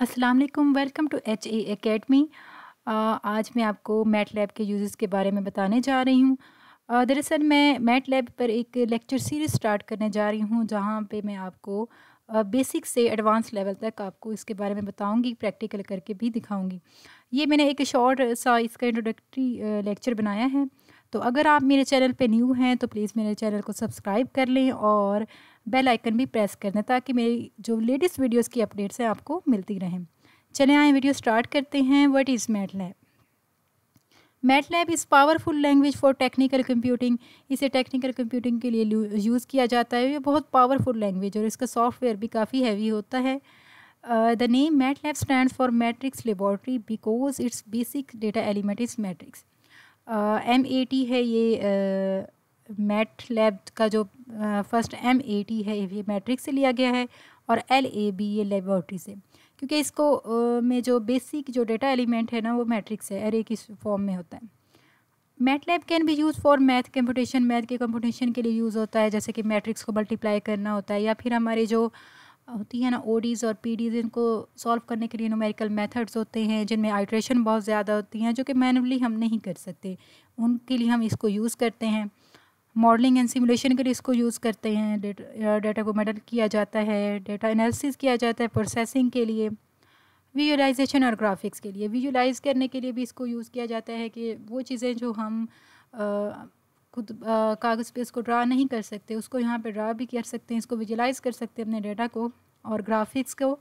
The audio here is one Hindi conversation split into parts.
अस्सलाम वालेकुम टू एच ए एकेडमी आज मैं आपको मैट लैब के यूज़ के बारे में बताने जा रही हूँ। दरअसल मैं मैट लैब पर एक लेक्चर सीरीज़ स्टार्ट करने जा रही हूँ, जहाँ पे मैं आपको बेसिक से एडवांस लेवल तक आपको इसके बारे में बताऊँगी प्रैक्टिकल करके भी दिखाऊँगी। ये मैंने एक शॉर्ट सा इसका इंट्रोडक्टरी लेक्चर बनाया है। तो अगर आप मेरे चैनल पे न्यू हैं तो प्लीज़ मेरे चैनल को सब्सक्राइब कर लें और बेल आइकन भी प्रेस कर दें ताकि मेरी जो लेटेस्ट वीडियोस की अपडेट्स हैं आपको मिलती रहें। चले आए वीडियो स्टार्ट करते हैं what is MATLAB MATLAB is powerful language for technical computing इसे टेक्निकल कंप्यूटिंग के लिए यूज़ किया जाता है। ये बहुत पावरफुल लैंग्वेज और इसका सॉफ्टवेयर भी काफ़ी हैवी होता है। The name MATLAB stand for matrix laboratory because it's basic data element is matrix M A T है ये मैट लैब का जो फ़र्स्ट एम ए टी है, ये मैट्रिक से लिया गया है और एल ए बी ये लेबॉर्ट्री से। क्योंकि इसको में जो बेसिक जो डेटा एलिमेंट है ना, वो मैट्रिक्स है एरे की फॉर्म में होता है। MATLAB can be use for math computation, math के कंप्यूटेशन के लिए यूज़ होता है, जैसे कि मैट्रिक्स को मल्टीप्लाई करना होता है, या फिर हमारे जो होती है ना ओडीज़ और पीडीज़ इनको सॉल्व करने के लिए न्यूमेरिकल मेथड्स होते हैं, जिनमें आइट्रेशन बहुत ज़्यादा होती हैं, जो कि मैनुअली हम नहीं कर सकते। उनके लिए हम इसको यूज़ करते हैं। मॉडलिंग एंड सिमुलेशन के लिए इसको यूज़ करते हैं। डेटा डेटा को मॉडल किया जाता है, डेटा एनालिसिस किया जाता है प्रोसेसिंग के लिए विजुलाइजेशन और ग्राफिक्स के लिए। विजुलाइज करने के लिए भी इसको यूज़ किया जाता है कि वो चीज़ें जो हम खुद कागज़ पे इसको ड्रा नहीं कर सकते, उसको यहाँ पे ड्रा भी कर सकते हैं, इसको विजुलाइज कर सकते हैं अपने डेटा को और ग्राफिक्स को।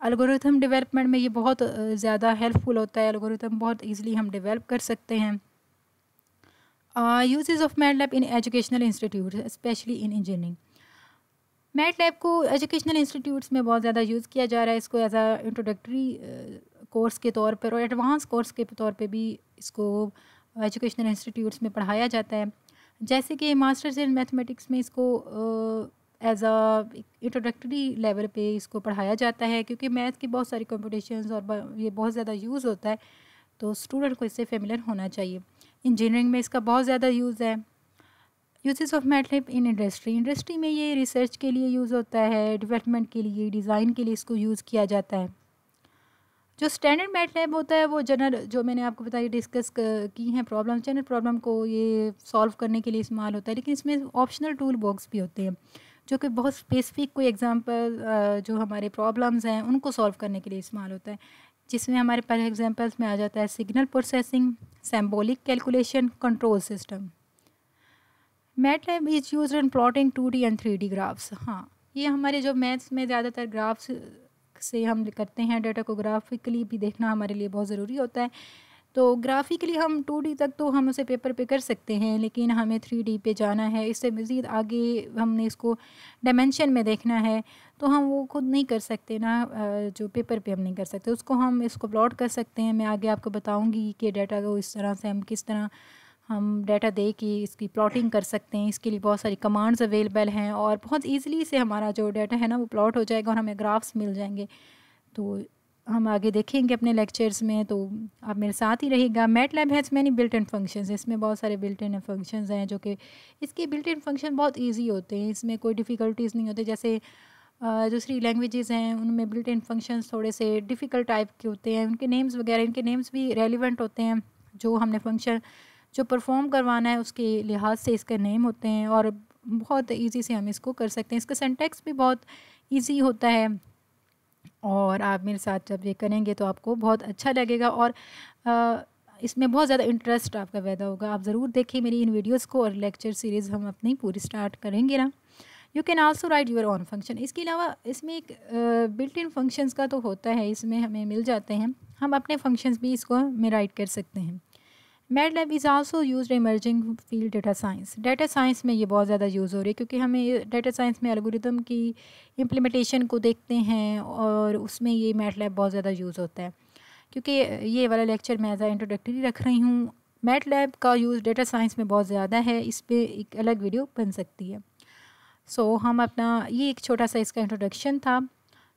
अलगोरिथम डेवलपमेंट में ये बहुत ज़्यादा हेल्पफुल होता है। अलगोरिथम बहुत ईजिली हम डेवलप कर सकते हैं। Uses of MATLAB in educational institute specially in engineering MATLAB को एजुकेशनल इंस्टीट्यूट्स में बहुत ज़्यादा यूज़ किया जा रहा है। इसको एज आ इंट्रोडक्टरी कोर्स के तौर पर और एडवांस कोर्स के तौर पर भी इसको एजुकेशनल इंस्टीट्यूट्स में पढ़ाया जाता है। जैसे कि मास्टर्स इन मैथमेटिक्स में इसको एज आ इंट्रोडक्टरी लेवल पे इसको पढ़ाया जाता है। क्योंकि मैथ की बहुत सारी कॉम्पिटिशन्स और ये बहुत ज़्यादा यूज़ होता है तो स्टूडेंट को इससे फेमिलियर होना चाहिए। इंजीनियरिंग में इसका बहुत ज़्यादा यूज़ है। Uses of MATLAB in industry industry में ये रिसर्च के लिए यूज़ होता है डेवलपमेंट के लिए डिज़ाइन के लिए इसको यूज़ किया जाता है। जो स्टैंडर्ड मैट लैब होता है, वो जनरल जो मैंने आपको बताया डिस्कस की हैं प्रॉब्लम जनरल प्रॉब्लम को ये सॉल्व करने के लिए इस्तेमाल होता है। लेकिन इसमें ऑप्शनल टूल बॉक्स भी होते हैं, जो कि बहुत स्पेसिफिक कोई एग्जांपल जो हमारे प्रॉब्लम्स हैं, उनको सॉल्व करने के लिए इस्तेमाल होता है। जिसमें हमारे पास एग्जाम्पल्स में आ जाता है signal processing symbolic calculation control system MATLAB is use in plotting two D and three D graphs हाँ ये हमारे जो मैथ्स में ज़्यादातर ग्राफ्स से हम करते हैं डाटा को ग्राफिकली भी देखना हमारे लिए बहुत ज़रूरी होता है। तो ग्राफिकली हम टू तक तो हम उसे पेपर पे कर सकते हैं, लेकिन हमें थ्री डी पे जाना है। इससे मज़ीद आगे हमने इसको डायमेंशन में देखना है तो हम वो खुद नहीं कर सकते ना जो पेपर पे हम नहीं कर सकते। उसको हम इसको प्लॉट कर सकते हैं। मैं आगे आपको बताऊँगी कि डाटा को इस तरह से हम किस तरह हम डाटा दे के इसकी प्लॉटिंग कर सकते हैं। इसके लिए बहुत सारी कमांड्स अवेलेबल हैं और बहुत ईज़िली से हमारा जो डाटा है ना, वो प्लॉट हो जाएगा और हमें ग्राफ्स मिल जाएँगे। तो हम आगे देखेंगे अपने लेक्चर्स में तो आप मेरे साथ ही रहेगा MATLAB has many built in functions इसमें बहुत सारे बिल्ट इन फ़ंक्शंस हैं जो कि इसके बिल्ट इन फ़ंक्शन बहुत ईजी होते हैं। इसमें कोई डिफ़िकल्टीज़ नहीं होते। जैसे दूसरी लैंग्वेजेस हैं, उनमें बिल्ट इन फ़ंक्शंस थोड़े से डिफ़िकल्ट टाइप के होते हैं। उनके नेम्स वगैरह, इनके नेम्स भी रेलिवेंट होते हैं। जो हमने फ़ंक्शन जो परफॉर्म करवाना है, उसके लिहाज से इसके नेम होते हैं और बहुत ईजी से हम इसको कर सकते हैं। इसका सेंटेक्स भी बहुत ईजी होता है। और आप मेरे साथ जब ये करेंगे तो आपको बहुत अच्छा लगेगा और इसमें बहुत ज़्यादा इंटरेस्ट आपका पैदा होगा। आप ज़रूर देखिए मेरी इन वीडियोस को और लेक्चर सीरीज़ हम अपनी पूरी स्टार्ट करेंगे ना। You can also write your own function इसके अलावा इसमें एक बिल्ट इन फ़ंक्शंस का तो होता है, इसमें हमें मिल जाते हैं। हम अपने फ़ंक्शंस भी इसको में राइट कर सकते हैं। MATLAB is also use emerging field data science data science में ये बहुत ज़्यादा यूज़ हो रही है क्योंकि हमें डेटा साइंस में अलगोरिदम की इम्प्लीमेंटेशन को देखते हैं और उसमें ये मैट लैब बहुत ज़्यादा यूज़ होता है। क्योंकि ये वाला लेक्चर मैं एज आ इंट्रोडक्टरी रख रही हूँ। मैट लैब का यूज़ डेटा साइंस में बहुत ज़्यादा है इस पर एक अलग वीडियो बन सकती है। सो so, हम अपना ये एक छोटा सा इसका इंट्रोडक्शन था।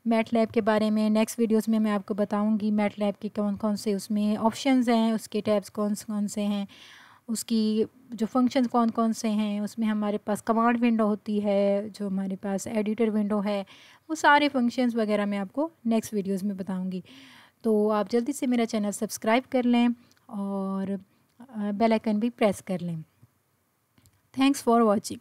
मैट लैब के बारे में नेक्स्ट वीडियोस में मैं आपको बताऊँगी मैट लैब के कौन कौन से उसमें ऑप्शंस हैं, उसके टैब्स कौन कौन से हैं, उसकी जो फ़ंक्शंस कौन कौन से हैं, उसमें हमारे पास कमांड विंडो होती है, जो हमारे पास एडिटर विंडो है, वो सारे फ़ंक्शंस वगैरह मैं आपको नेक्स्ट वीडियोस में बताऊँगी। तो आप जल्दी से मेरा चैनल सब्सक्राइब कर लें और बेल आइकन भी प्रेस कर लें। Thanks for watching